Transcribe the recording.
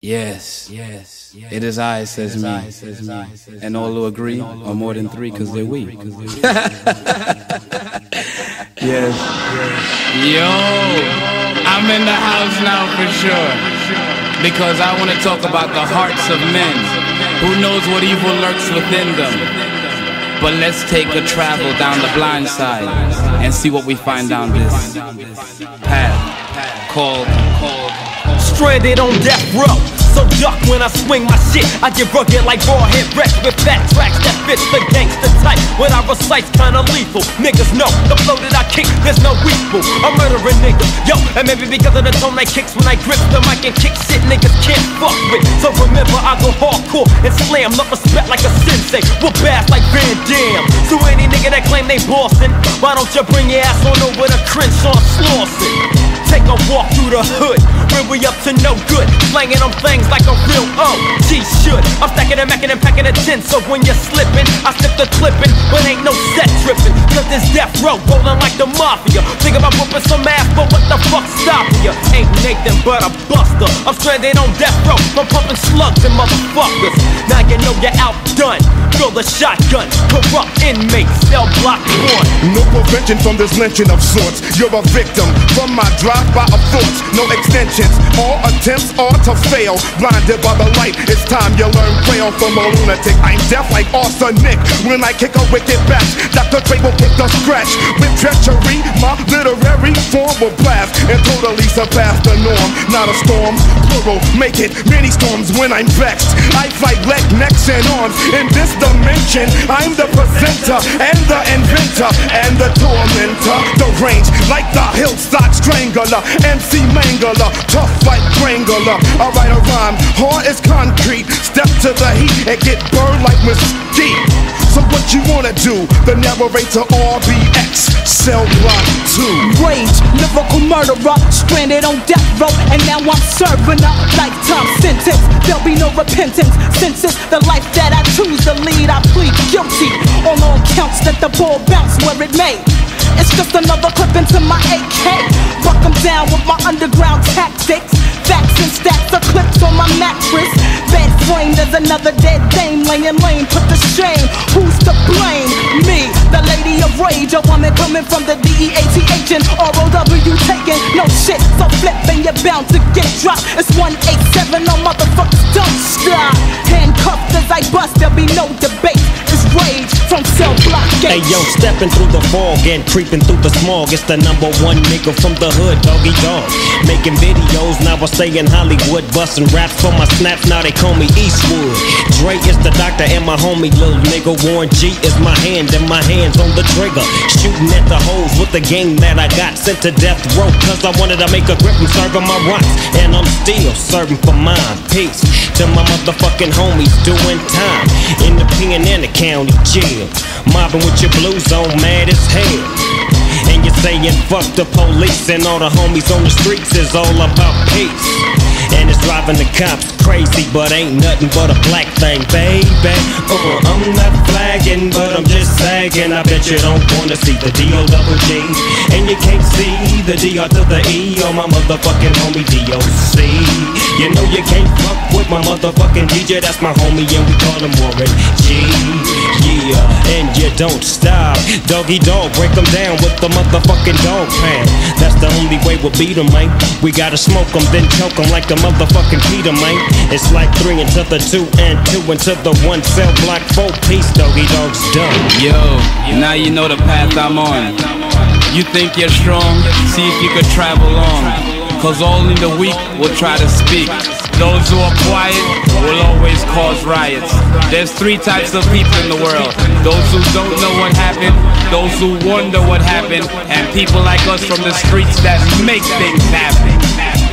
Yes, yes, it is I, says me. And all who agree are more than three because they're weak. yes. Yo, I'm in the house now for sure. Because I want to talk about the hearts of men. Who knows what evil lurks within them? But let's take a travel down the blind side and see what we find down this path called stranded on death row. So duck when I swing my shit. I get rugged like raw wrecked with fat tracks that fits the gangster type. When I recite, kinda lethal. Niggas know the flow that I kick, there's no equal. I'm murdering niggas, yo, and maybe because of the tone I kicks when I grip the mic and kick shit niggas can't fuck with. So remember, I go hardcore and slam, not respect like a sensei. Ass like Van Damme. So any nigga that claim they bossin', why don't you bring your ass on over to Crenshaw Slauson? Take a walk through the hood, where we up to no good. Slanging on things like a real OG should. I'm stacking and macking and packing a tin, so when you're slipping, I slip the clipping, but ain't no set tripping. Cause this death row rolling like the mafia. Think about whooping some ass, but what the fuck? Ain't Nathan but a buster. I'm stranded on death row from pumping slugs and motherfuckers. Now you know you're outdone. Fill the shotgun, corrupt inmate, cell block one. No prevention from this lynching of sorts. You're a victim from my drive by a force, no extensions. All attempts are to fail. Blinded by the light, it's time you learn braille from a lunatic. I'm deaf like arsenic when I kick a wicked bash. Dr. Dre will kick the scratch with treachery. My literary form will blast and totally surpass the norm. Not a storm, plural, make it many storms when I'm vexed. I fight leg, necks, and arms in this dimension. I'm the presenter and the inventor and the tormentor. The range like the hillside strangler. MC Mangler, tough like Wrangler. I write a rhyme, hard as concrete. Step to the heat and get burned like mesquite. So what you wanna do? The narrator RBX, cell block 2. Rage, lyrical murderer, stranded on death row, and now I'm serving a lifetime sentence. There'll be no repentance, since it's the life that I choose to lead. I plead guilty on all counts that the ball bounce where it may. It's just another clip into my AK. Rock 'em down with my underground tactics. Facts and stacks of clips on my mattress. Bed frame, there's another dead dame laying lame. Put the shame, who's to blame? Me, the lady of rage, a woman coming from the DEATH and ROW taking no from cell block Hey yo, stepping through the fog and creeping through the smog. It's the number one nigga from the hood, Doggy Dogg. Making videos, now I stay in Hollywood. Busting raps for my snaps, now they call me Eastwood. Dre is the doctor and my homie, little nigga. Warren G is my hand and my hands on the trigger. Shooting at the hoes with the game that I got. Sent to death row, cause I wanted to make a grip and serving my rocks. And I'm still serving for mine. Peace to my motherfucking homies doing time in the pen and the county jail. Mobbing with your blues on, mad as hell. And you're saying fuck the police and all the homies on the streets is all about peace. And it's driving the cops crazy, but ain't nothing but a black thing, baby. Uh, I'm not flagging, but I'm just sagging. I bet you don't wanna see the D-O double G. And you can't see the D-R to the E or my motherfucking homie D-O-C. You know you can't fuck with my motherfucking DJ, that's my homie, and we call him Warren G. Yeah, and you don't stop. Doggy Dogg, break them down with the motherfucking dog pound. That's the only way we'll beat them, man. We gotta smoke them, then choke them like the motherfucking Peter, man. It's like three into the two and two into the one cell block, four piece, Doggy Dogg's done. Yo, now you know the path I'm on. You think you're strong? See if you could travel on. Cause only the weak will try to speak. Those who are quiet will always cause riots. There's three types of people in the world. Those who don't know what happened, those who wonder what happened, and people like us from the streets that make things happen.